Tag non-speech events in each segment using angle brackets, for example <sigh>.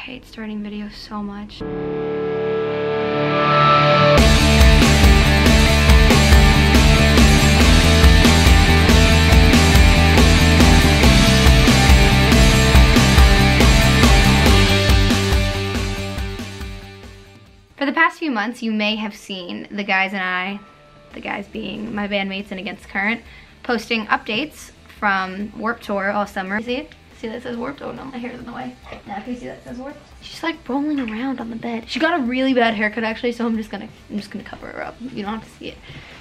hate starting videos so much. For the past few months, you may have seen the guys and I, the guys being my bandmates and Against Current, posting updates from Warped Tour all summer. See that says Warped? Oh no, my hair's in the way. Now can you see that says Warped? She's like rolling around on the bed. She got a really bad haircut actually, so I'm just gonna I'm just gonna cover her up. You don't have to see it.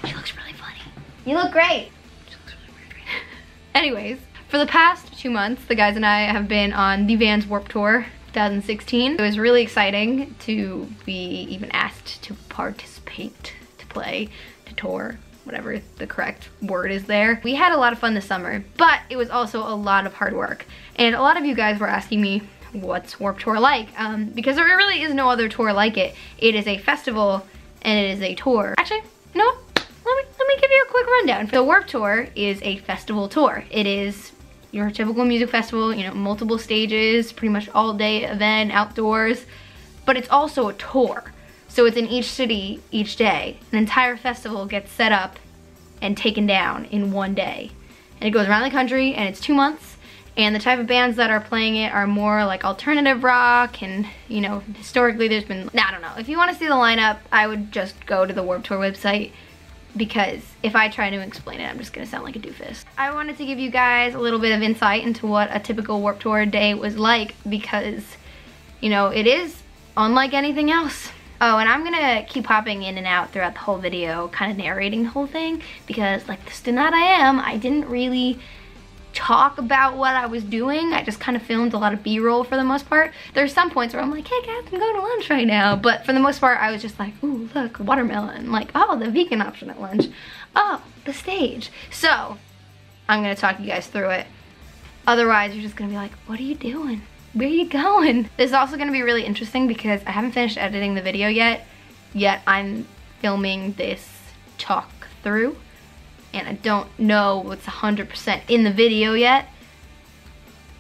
She looks really funny. You look great. She looks really weird right now. Anyways, for the past two months, the guys and I have been on the Vans Warped Tour 2016. It was really exciting to be even asked to participate, to play, to tour, whatever the correct word is there. We had a lot of fun this summer, but it was also a lot of hard work. And a lot of you guys were asking me, what's Warped Tour like? Um, because there really is no other tour like it. It is a festival and it is a tour. Actually, you know what? Let me, let me give you a quick rundown. The Warped Tour is a festival tour. It is your typical music festival, you know, multiple stages, pretty much all day event, outdoors, but it's also a tour. So it's in each city each day. An entire festival gets set up and taken down in one day. And it goes around the country and it's two months. And the type of bands that are playing it are more like alternative rock and, you know, historically there's been, I don't know. If you want to see the lineup, I would just go to the Warped Tour website because if I try to explain it, I'm just gonna sound like a doofus. I wanted to give you guys a little bit of insight into what a typical Warped Tour day was like because, you know, it is unlike anything else. Oh, and I'm gonna keep popping in and out throughout the whole video, kind of narrating the whole thing because like the student I am, I didn't really talk about what I was doing. I just kind of filmed a lot of b-roll for the most part. There's some points where I'm like, hey guys, I'm going to lunch right now. But for the most part, I was just like, ooh, look, watermelon. Like, oh, the vegan option at lunch. Oh, the stage. So, I'm to talk you guys through it. Otherwise, you're just to be like, what are you doing? Where are you going? This is also going to be really interesting because I haven't finished editing the video yet. Yet I'm filming this talk through and I don't know what's 100% in the video yet.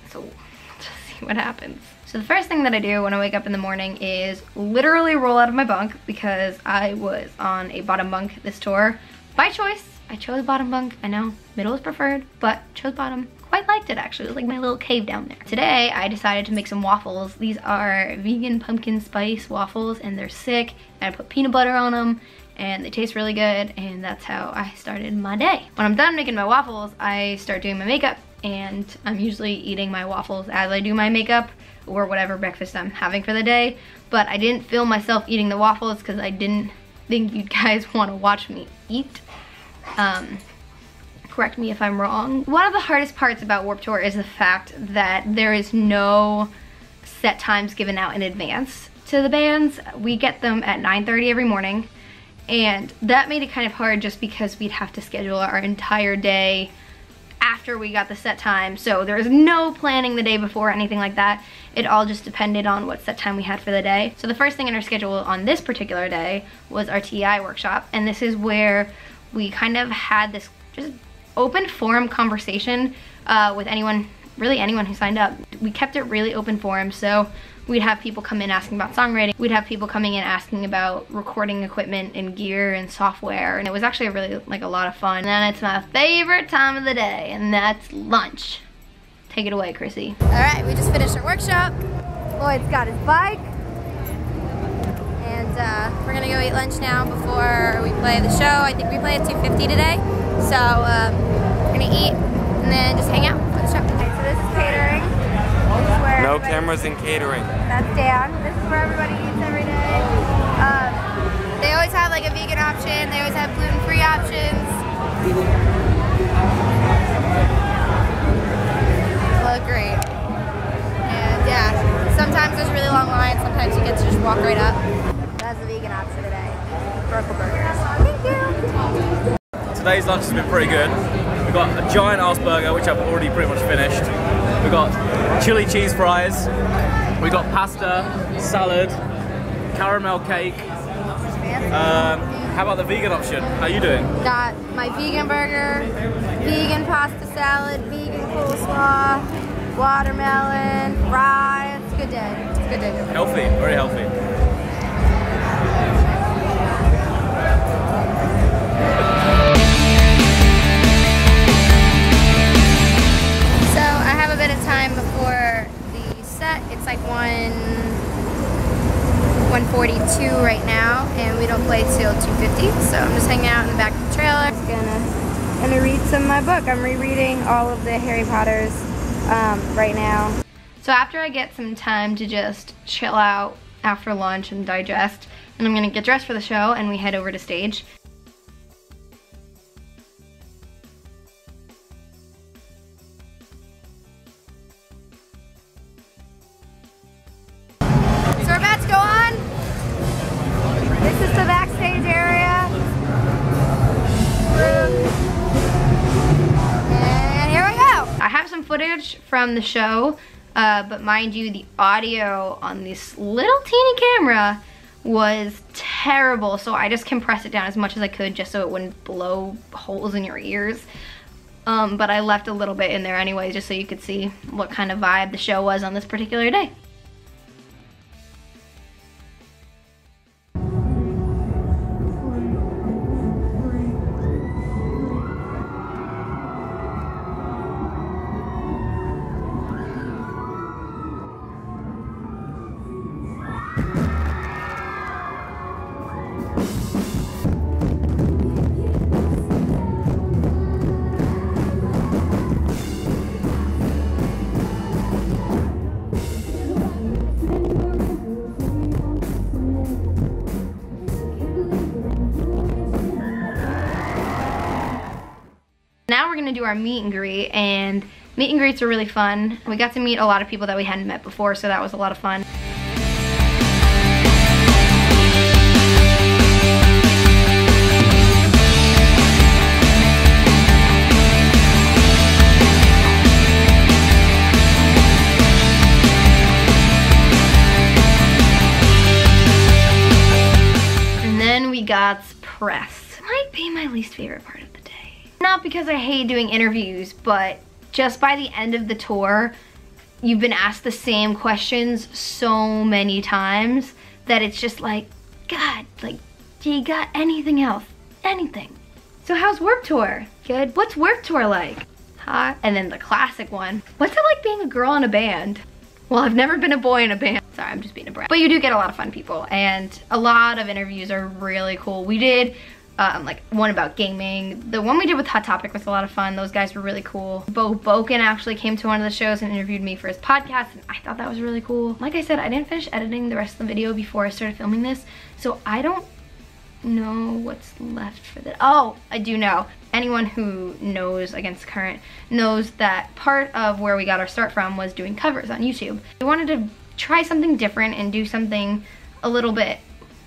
So <laughs> let's see what happens. So the first thing that I do when I wake up in the morning is literally roll out of my bunk because I was on a bottom bunk this tour by choice. I chose bottom bunk. I know middle is preferred, but chose bottom. Quite liked it actually. It was like my little cave down there. Today I decided to make some waffles. These are vegan pumpkin spice waffles and they're sick. And I put peanut butter on them and they taste really good and that's how I started my day. When I'm done making my waffles, I start doing my makeup and I'm usually eating my waffles as I do my makeup or whatever breakfast I'm having for the day. But I didn't film myself eating the waffles because I didn't think you guys <laughs> want to watch me eat. Um, correct me if I'm wrong. One of the hardest parts about Warped Tour is the fact that there is no set times given out in advance to the bands. We get them at 9.30 every morning and that made it kind of hard just because we'd have to schedule our entire day after we got the set time. So there was no planning the day before or anything like that. It all just depended on what set time we had for the day. So the first thing in our schedule on this particular day was our TI workshop. And this is where we kind of had this just open forum conversation uh, with anyone, really anyone who signed up. We kept it really open forum. So we'd have people come in asking about songwriting. We'd have people coming in asking about recording equipment and gear and software. And it was actually really like a lot of fun. And then it's my favorite time of the day and that's lunch. Take it away, Chrissy. All right, we just finished our workshop. Lloyd's got his bike. And uh, we're gonna go eat lunch now before we play the show. I think we play at 2.50 today. So um, we're gonna eat and then just hang out for the show. Okay, so this is catering. No cameras in catering. That's Dan. This is where everybody eats every day. Um, they always have like a vegan option. They always have gluten-free options. Look great. And yeah, sometimes there's really long lines. Sometimes you get to just walk right up. That's the vegan option today. Brocal burgers. Thank you. Today's lunch has been pretty good. We've got a giant ass burger, which I've already pretty much finished. We've got chili cheese fries. We've got pasta, salad, caramel cake. Um, how about the vegan option? How are you doing? Got my vegan burger, vegan pasta salad, vegan coleslaw, watermelon, rye. It's a good day. It's a good day. Healthy, very healthy. It's like one 142 right now, and we don't play till 250. So I'm just hanging out in the back of the trailer. Just gonna gonna read some of my book. I'm rereading all of the Harry Potters um, right now. So after I get some time to just chill out after lunch and digest, and I'm gonna get dressed for the show and we head over to stage. Some footage from the show, uh, but mind you, the audio on this little teeny camera was terrible, so I just compressed it down as much as I could just so it wouldn't blow holes in your ears. Um, but I left a little bit in there anyway, just so you could see what kind of vibe the show was on this particular day. Gonna do our meet and greet, and meet and greets are really fun. We got to meet a lot of people that we hadn't met before, so that was a lot of fun. And then we got press. Might be my least favorite part of the day. Not because I hate doing interviews, but just by the end of the tour, you've been asked the same questions so many times that it's just like, God, like, do you got anything else? Anything. So how's Warped Tour? Good. What's Warped Tour like? Hot. And then the classic one. What's it like being a girl in a band? Well, I've never been a boy in a band. Sorry, I'm just being a brat. But you do get a lot of fun people and a lot of interviews are really cool. We did um, like one about gaming. The one we did with Hot Topic was a lot of fun. Those guys were really cool. Beau Bokan actually came to one of the shows and interviewed me for his podcast and I thought that was really cool. Like I said, I didn't finish editing the rest of the video before I started filming this. So I don't know what's left for that. Oh, I do know. Anyone who knows Against Current knows that part of where we got our start from was doing covers on YouTube. We wanted to try something different and do something a little bit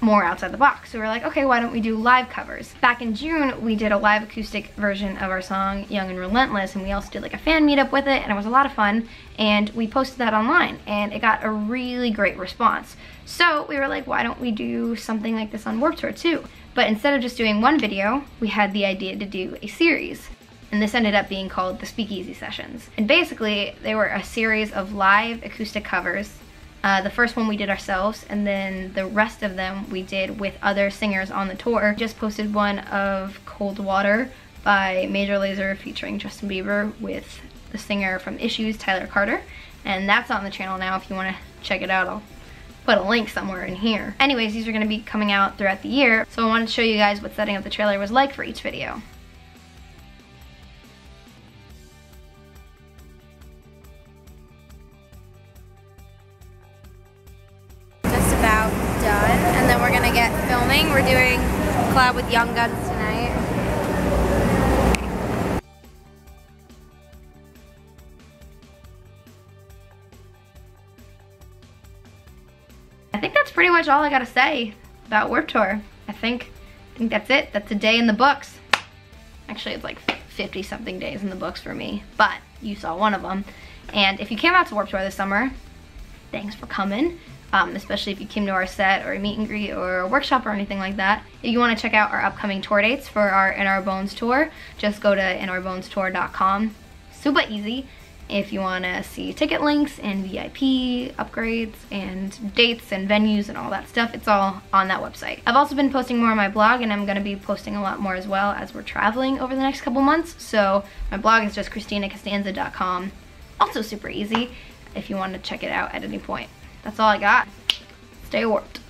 more outside the box. So we are like, okay, why don't we do live covers? Back in June, we did a live acoustic version of our song Young and Relentless, and we also did like a fan meetup with it, and it was a lot of fun. And we posted that online, and it got a really great response. So we were like, why don't we do something like this on Warped Tour too? But instead of just doing one video, we had the idea to do a series. And this ended up being called the Speakeasy Sessions. And basically, they were a series of live acoustic covers uh, the first one we did ourselves, and then the rest of them we did with other singers on the tour. Just posted one of Cold Water by Major Lazer featuring Justin Bieber with the singer from Issues, Tyler Carter. And that's on the channel now if you want to check it out. I'll put a link somewhere in here. Anyways, these are going to be coming out throughout the year, so I wanted to show you guys what setting up the trailer was like for each video. Gonna get filming. We're doing collab with Young Guns tonight. I think that's pretty much all I gotta say about Warped Tour. I think, I think that's it. That's a day in the books. Actually, it's like 50 something days in the books for me, but you saw one of them. And if you came out to Warped Tour this summer, thanks for coming. Um, especially if you came to our set or a meet and greet or a workshop or anything like that. If you want to check out our upcoming tour dates for our In Our Bones tour, just go to inourbonestour.com. Super easy. if you want to see ticket links and VIP upgrades and dates and venues and all that stuff. It's all on that website. I've also been posting more on my blog and I'm going to be posting a lot more as well as we're traveling over the next couple months. So my blog is just christinacostanza.com. Also super easy if you want to check it out at any point. That's all I got. Stay warped.